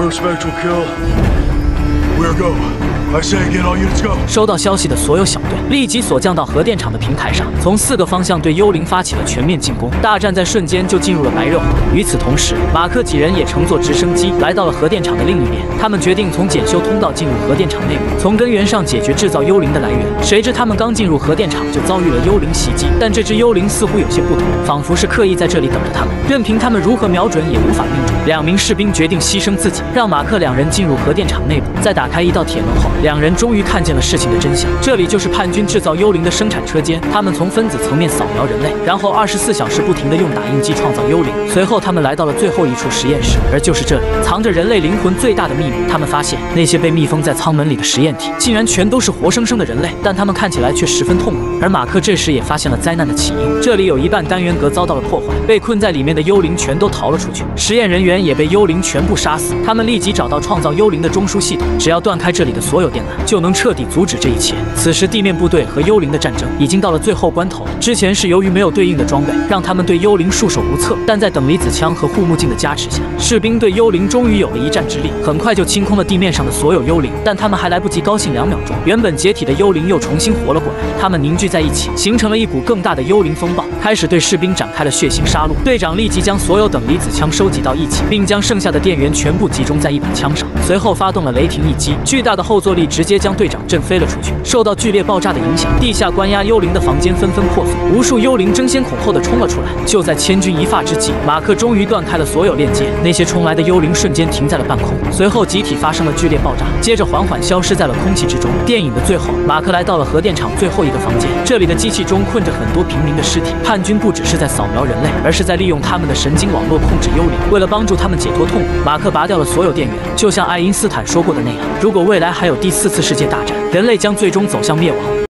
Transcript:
First spectral kill. We're go. 收到消息的所有小队立即锁降到核电厂的平台上，从四个方向对幽灵发起了全面进攻。大战在瞬间就进入了白热化。与此同时，马克几人也乘坐直升机来到了核电厂的另一边。他们决定从检修通道进入核电厂内部，从根源上解决制造幽灵的来源。谁知他们刚进入核电厂就遭遇了幽灵袭击，但这只幽灵似乎有些不同，仿佛是刻意在这里等着他们，任凭他们如何瞄准也无法命中。两名士兵决定牺牲自己，让马克两人进入核电厂内部。在打开一道铁门后，两人终于看见了事情的真相。这里就是叛军制造幽灵的生产车间，他们从分子层面扫描人类，然后二十四小时不停地用打印机创造幽灵。随后，他们来到了最后一处实验室，而就是这里藏着人类灵魂最大的秘密。他们发现那些被密封在舱门里的实验体，竟然全都是活生生的人类，但他们看起来却十分痛苦。而马克这时也发现了灾难的起因，这里有一半单元格遭到了破坏，被困在里面的幽灵全都逃了出去，实验人员也被幽灵全部杀死。他们立即找到创造幽灵的中枢系统，只要断开这里的所有电缆，就能彻底阻止这一切。此时，地面部队和幽灵的战争已经到了最后关头。之前是由于没有对应的装备，让他们对幽灵束手无策，但在等离子枪和护目镜的加持下，士兵对幽灵终于有了一战之力，很快就清空了地面上的所有幽灵。但他们还来不及高兴两秒钟，原本解体的幽灵又重新活了过来，他们凝聚在一起，形成了一股更大的幽灵风暴，开始对士兵展开了血腥杀戮。队长立即将所有等离子枪收集到一起，并将剩下的电源全部集中在一把枪上，随后发动了雷霆一击，巨大的后坐力直接将队长震飞了出去。受到剧烈爆炸的影响，地下关押幽灵的房间纷纷破碎，无数幽灵争先恐后的冲了出来。就在千钧一发之际，马克终于断开了所有链接，那些冲来的幽灵瞬间停在了半空，随后集体发生了剧烈爆炸，接着缓缓消失在了空气之中。电影的最后，马克来到了核电厂最后一个房间，这里的机器中困着很多平民的尸体。叛军不只是在扫描人类，而是在利用他们的神经网络控制幽灵。为了帮助他们解脱痛苦，马克拔掉了所有电源，就像爱爱因斯坦说过的那样，如果未来还有第四次世界大战，人类将最终走向灭亡。